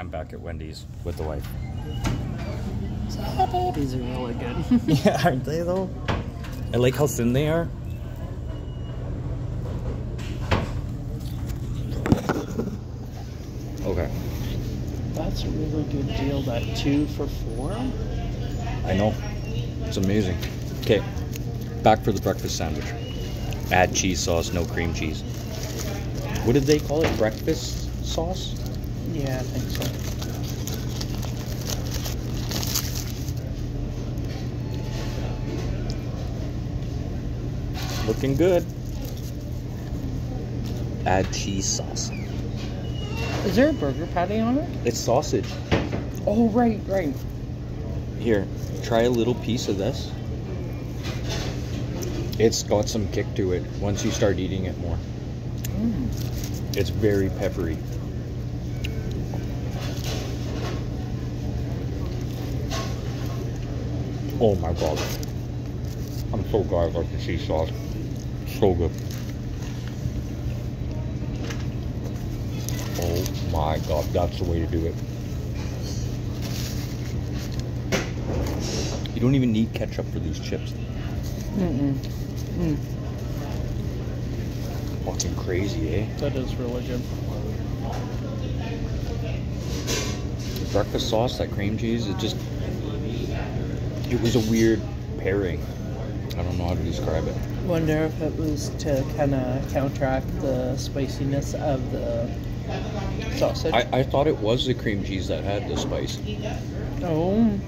I'm back at Wendy's with the wife. These are really good. yeah, aren't they though? I like how thin they are. Okay, That's a really good deal. That two for four. I know. It's amazing. Okay, back for the breakfast sandwich. Add cheese sauce, no cream cheese. What did they call it? Breakfast sauce? Yeah, I think so. Looking good. Add cheese sauce. Is there a burger patty on it? It's sausage. Oh, right, right. Here, try a little piece of this. It's got some kick to it once you start eating it more. Mm. It's very peppery. Oh my god. I'm so glad I got the cheese sauce. So good. Oh my god, that's the way to do it. You don't even need ketchup for these chips. Mm-mm. Mm. Fucking crazy, eh? That is really good. Breakfast sauce, that cream cheese, it just it was a weird pairing. I don't know how to describe it. Wonder if it was to kind of counteract the spiciness of the sausage. I, I thought it was the cream cheese that had the spice. oh,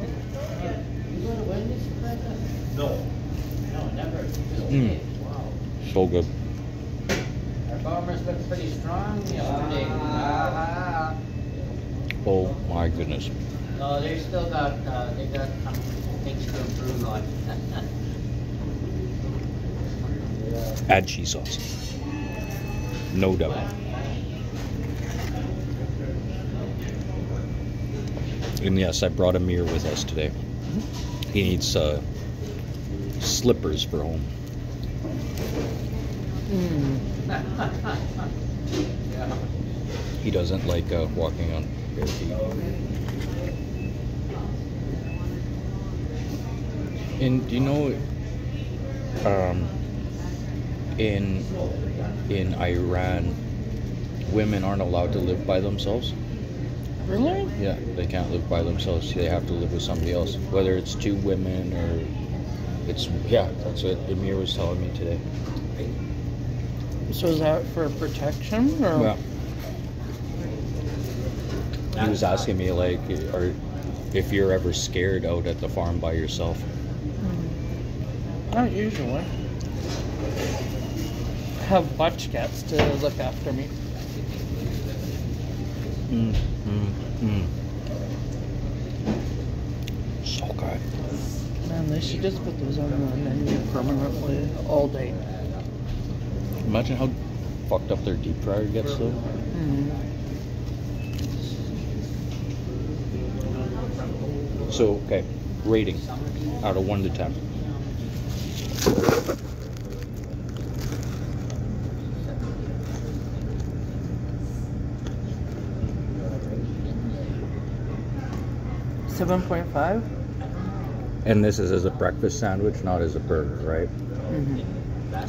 Mm. So good. Our farmers look pretty strong yesterday. Oh my goodness. No, they still got, uh, they got some things to improve on. Add cheese sauce. No doubt. And yes, I brought Amir with us today. He needs uh, slippers for home. mm. He doesn't like uh, walking on bare feet. And do you know, um, in in Iran, women aren't allowed to live by themselves. really? Yeah, they can't live by themselves. They have to live with somebody else, whether it's two women or it's yeah. That's what Amir was telling me today. So is that for protection or? Well, he was asking me like, or if you're ever scared out at the farm by yourself. Not usually. I have watch cats to look after me. Mm, mm, mm. So good. Man, they should just put those on the menu permanently all day. Imagine how fucked up their deep fryer gets though. Mm. So okay, rating out of one to ten. Seven point five. And this is as a breakfast sandwich, not as a burger, right?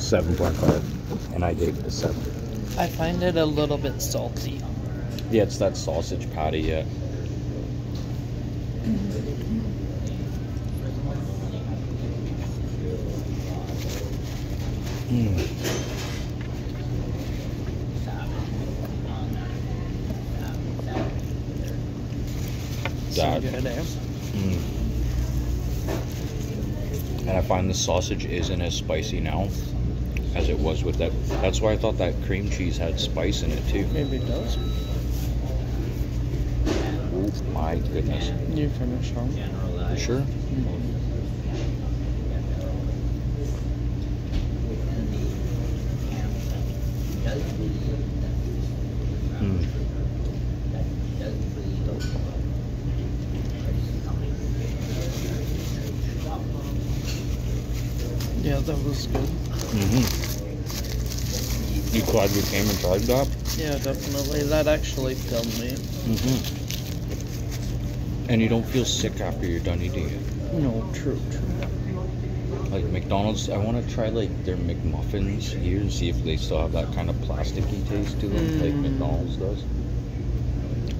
Seven point five. And I gave it a seven. I find it a little bit salty. Yeah, it's that sausage patty. Yeah. Mm. So That- eh? Mm. And I find the sausage isn't as spicy now as it was with that. That's why I thought that cream cheese had spice in it too. Maybe it does. Oh my goodness. You finished. You sure? Mm. Yeah, that was good. hmm You glad we came and tried that? Yeah, definitely. That actually filled me. Mm-hmm. And you don't feel sick after you're done eating it. No, true, true. Like McDonald's, I want to try like their McMuffins here and see if they still have that kind of plasticky taste to them, like Mm. McDonald's does.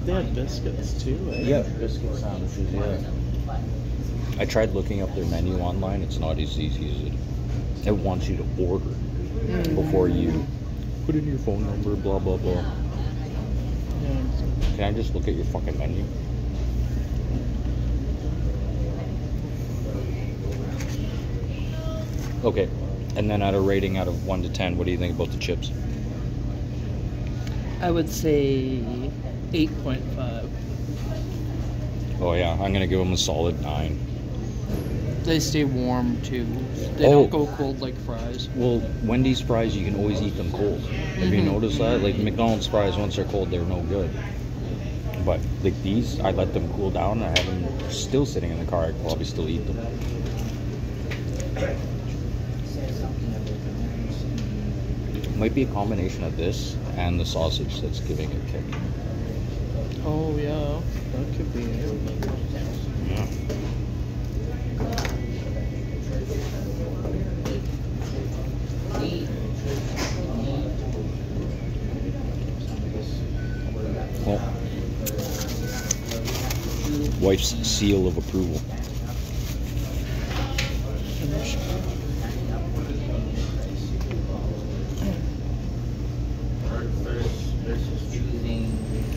They had biscuits too, eh? biscuit sandwiches. Yeah. I tried looking up their menu online. It's not as easy as it. It wants you to order Mm. before you put in your phone number. Blah blah blah. Yeah. Can I just look at your fucking menu? Okay. And then at a rating out of 1 to 10, what do you think about the chips? I would say 8.5. Oh, yeah. I'm going to give them a solid 9. They stay warm too. They Oh. don't go cold like fries. Well, Wendy's fries, you can always eat them cold. Have you Mhm. noticed that? Like McDonald's fries, once they're cold, they're no good. But like these, I let them cool down. I have them still sitting in the car. I probably still eat them. Might be a combination of this and the sausage that's giving it kick. Oh yeah, that could be it. Yeah. Well, wife's seal of approval.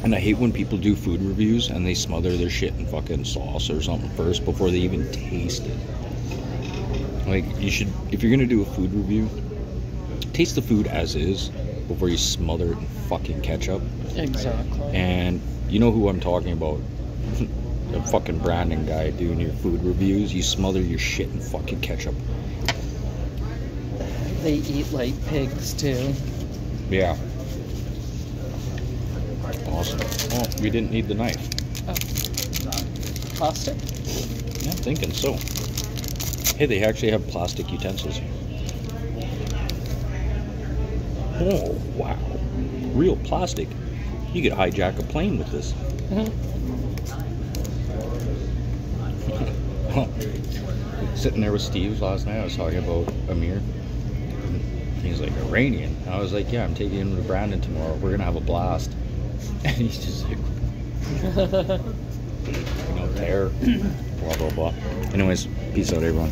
And I hate when people do food reviews and they smother their shit in fucking sauce or something first before they even taste it. Like, you should, if you're gonna do a food review, taste the food as is before you smother it in fucking ketchup. Exactly. And you know who I'm talking about. the fucking branding guy doing your food reviews. You smother your shit in fucking ketchup. They eat like pigs too. Yeah. Awesome. Well, we didn't need the knife. Oh. Plastic? Yeah, I'm thinking so. Hey, they actually have plastic utensils. Oh, wow. Real plastic. You could hijack a plane with this. Mm-hmm. Sitting there with Steve last night, I was talking about Amir. He's like, Iranian. I was like, yeah, I'm taking him to Brandon tomorrow. We're going to have a blast. And he's just like, you know, tear, blah, blah, blah. Anyways, peace out, everyone.